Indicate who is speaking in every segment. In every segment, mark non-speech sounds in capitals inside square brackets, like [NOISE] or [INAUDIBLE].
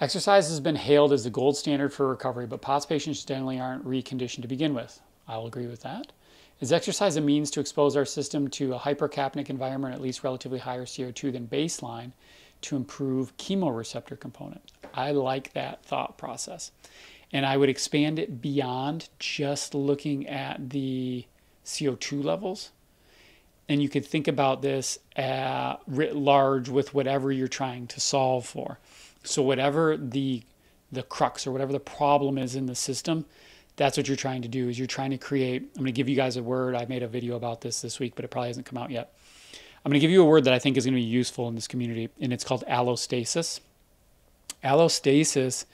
Speaker 1: Exercise has been hailed as the gold standard for recovery, but POTS patients generally aren't deconditioned to begin with. I'll agree with that. Is exercise a means to expose our system to a hypercapnic environment, at least relatively higher CO2 than baseline, to improve chemoreceptor component? I like that thought process. And I would expand it beyond just looking at the CO2 levels. And you could think about this at writ large with whatever you're trying to solve for. So whatever the the crux or whatever the problem is in the system, that's what you're trying to do. Is you're trying to create. I'm going to give you guys a word. I made a video about this this week, but it probably hasn't come out yet. I'm going to give you a word that I think is going to be useful in this community, and it's called allostasis. Allostasis.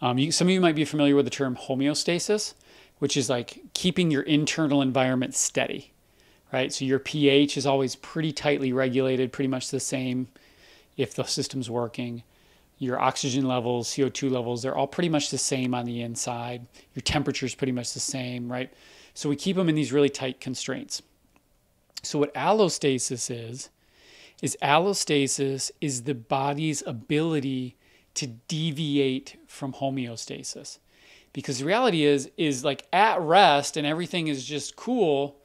Speaker 1: Um, you, some of you might be familiar with the term homeostasis, which is like keeping your internal environment steady, right? So your pH is always pretty tightly regulated, pretty much the same if the system's working your oxygen levels, CO2 levels, they're all pretty much the same on the inside. Your temperature is pretty much the same, right? So we keep them in these really tight constraints. So what allostasis is, is allostasis is the body's ability to deviate from homeostasis. Because the reality is, is like at rest and everything is just cool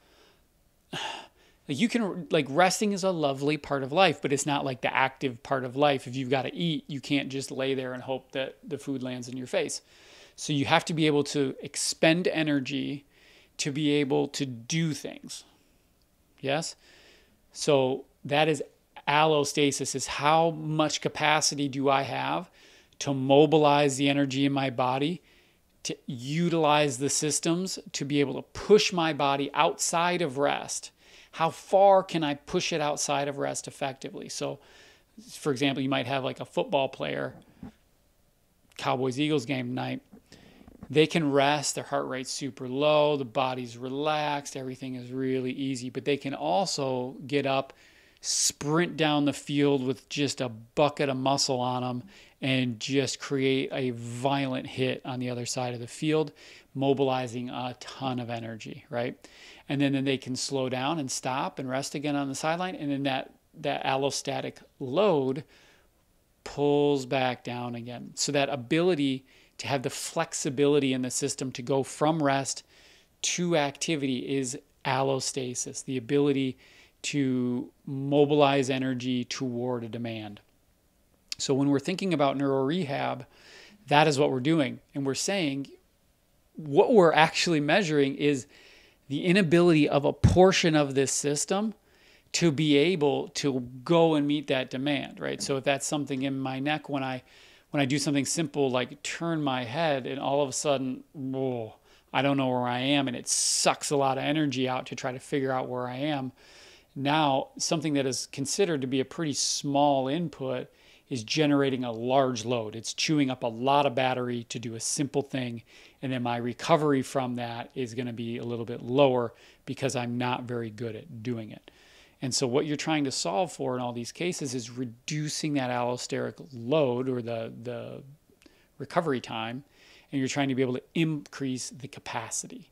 Speaker 1: you can like resting is a lovely part of life but it's not like the active part of life. If you've got to eat you can't just lay there and hope that the food lands in your face. So you have to be able to expend energy to be able to do things. Yes? So that is allostasis is how much capacity do i have to mobilize the energy in my body to utilize the systems to be able to push my body outside of rest how far can I push it outside of rest effectively? So, for example, you might have like a football player, Cowboys Eagles game night. They can rest, their heart rate's super low, the body's relaxed, everything is really easy, but they can also get up, sprint down the field with just a bucket of muscle on them and just create a violent hit on the other side of the field, mobilizing a ton of energy, right? And then, then they can slow down and stop and rest again on the sideline. And then that that allostatic load pulls back down again. So that ability to have the flexibility in the system to go from rest to activity is allostasis the ability to mobilize energy toward a demand. So when we're thinking about neuro rehab that is what we're doing. And we're saying what we're actually measuring is the inability of a portion of this system to be able to go and meet that demand, right? So if that's something in my neck when I when I do something simple like turn my head and all of a sudden, whoa, I don't know where I am and it sucks a lot of energy out to try to figure out where I am. Now, something that is considered to be a pretty small input is generating a large load. It's chewing up a lot of battery to do a simple thing. And then my recovery from that is going to be a little bit lower because I'm not very good at doing it. And so, what you're trying to solve for in all these cases is reducing that allostatic load or the, the recovery time. And you're trying to be able to increase the capacity.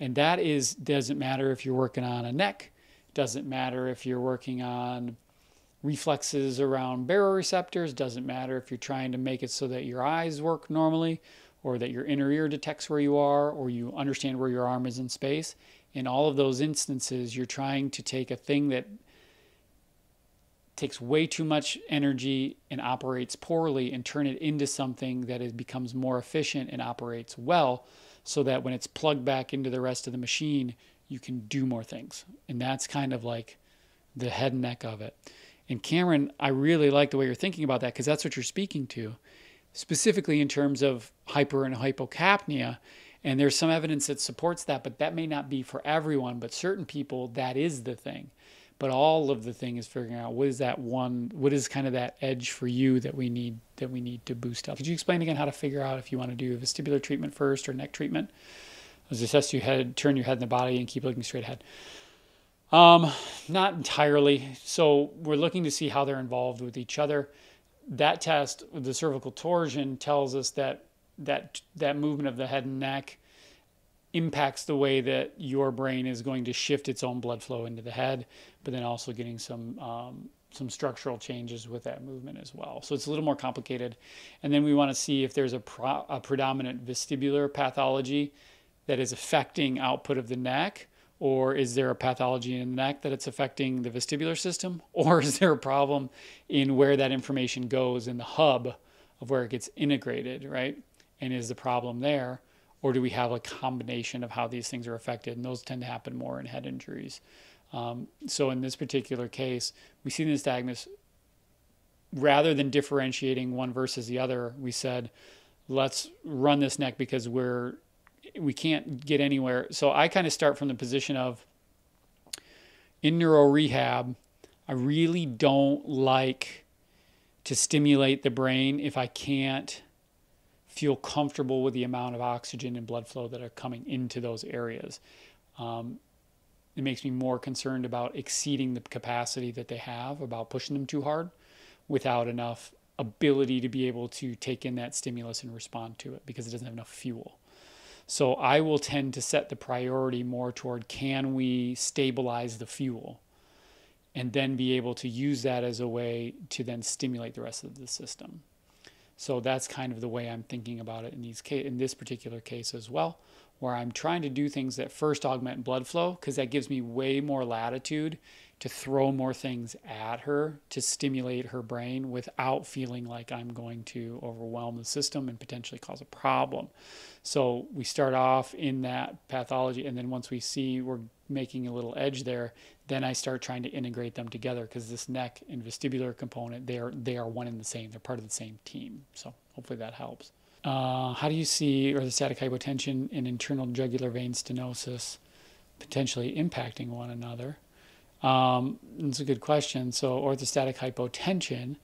Speaker 1: And that is, doesn't matter if you're working on a neck, doesn't matter if you're working on reflexes around baroreceptors. Doesn't matter if you're trying to make it so that your eyes work normally or that your inner ear detects where you are or you understand where your arm is in space. In all of those instances, you're trying to take a thing that takes way too much energy and operates poorly and turn it into something that it becomes more efficient and operates well so that when it's plugged back into the rest of the machine, you can do more things. And that's kind of like the head and neck of it. And Cameron, I really like the way you're thinking about that because that's what you're speaking to, specifically in terms of hyper and hypocapnia. And there's some evidence that supports that, but that may not be for everyone. But certain people, that is the thing. But all of the thing is figuring out what is that one, what is kind of that edge for you that we need that we need to boost up. Could you explain again how to figure out if you want to do vestibular treatment first or neck treatment? As assess your head, turn your head in the body, and keep looking straight ahead. Um, not entirely. So we're looking to see how they're involved with each other. That test, the cervical torsion, tells us that that that movement of the head and neck impacts the way that your brain is going to shift its own blood flow into the head, but then also getting some um, some structural changes with that movement as well. So it's a little more complicated. And then we want to see if there's a, pro, a predominant vestibular pathology that is affecting output of the neck or is there a pathology in the neck that it's affecting the vestibular system? [LAUGHS] Or is there a problem in where that information goes in the hub of where it gets integrated right? And is the problem there? Or do we have a combination of how these things are affected? And those tend to happen more in head injuries. Um, so in this particular case we see this diagnosis rather than differentiating one versus the other we said let's run this neck because we're we can't get anywhere. So I kind of start from the position of in neuro rehab, I really don't like to stimulate the brain if I can't feel comfortable with the amount of oxygen and blood flow that are coming into those areas. Um, it makes me more concerned about exceeding the capacity that they have, about pushing them too hard without enough ability to be able to take in that stimulus and respond to it because it doesn't have enough fuel. So I will tend to set the priority more toward can we stabilize the fuel and then be able to use that as a way to then stimulate the rest of the system. So that's kind of the way I'm thinking about it in these case, in this particular case as well, where I'm trying to do things that first augment blood flow because that gives me way more latitude to throw more things at her to stimulate her brain without feeling like I'm going to overwhelm the system and potentially cause a problem. So we start off in that pathology, and then once we see we're making a little edge there, then I start trying to integrate them together because this neck and vestibular component they are they are one and the same. They're part of the same team. So hopefully that helps. Uh, how do you see orthostatic hypotension and internal jugular vein stenosis potentially impacting one another? Um, it's a good question. So, orthostatic hypotension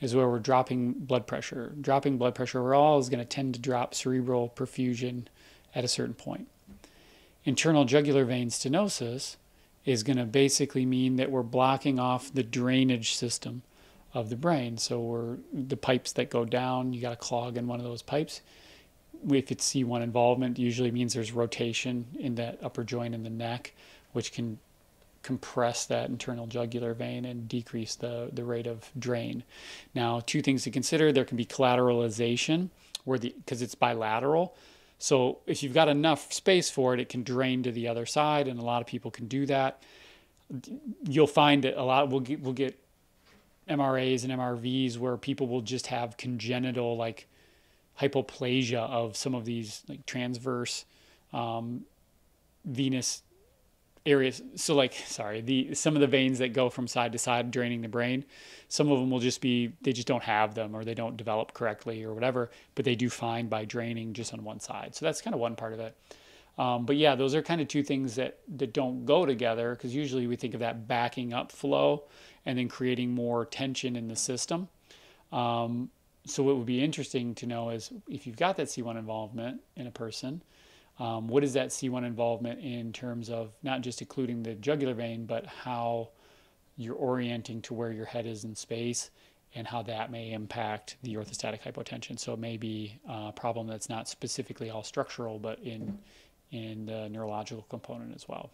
Speaker 1: is where we're dropping blood pressure. Dropping blood pressure overall is going to tend to drop cerebral perfusion at a certain point. Internal jugular vein stenosis is going to basically mean that we're blocking off the drainage system of the brain. So we're the pipes that go down, you got a clog in one of those pipes. If it's C1 involvement, usually means there's rotation in that upper joint in the neck, which can compress that internal jugular vein and decrease the, the rate of drain. Now, two things to consider there can be collateralization, where the because it's bilateral. So if you've got enough space for it, it can drain to the other side, and a lot of people can do that. You'll find that a lot we'll get we'll get MRAs and MRVs where people will just have congenital like hypoplasia of some of these like transverse um, venous areas so like sorry the some of the veins that go from side to side draining the brain some of them will just be they just don't have them or they don't develop correctly or whatever but they do fine by draining just on one side. So that's kind of one part of it. Um, but yeah those are kind of two things that that don't go together because usually we think of that backing up flow and then creating more tension in the system. Um, so what would be interesting to know is if you've got that c1 involvement in a person um, what is that C1 involvement in terms of not just including the jugular vein, but how you're orienting to where your head is in space and how that may impact the orthostatic hypotension. So it may be a problem that's not specifically all structural, but in in the neurological component as well.